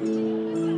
Música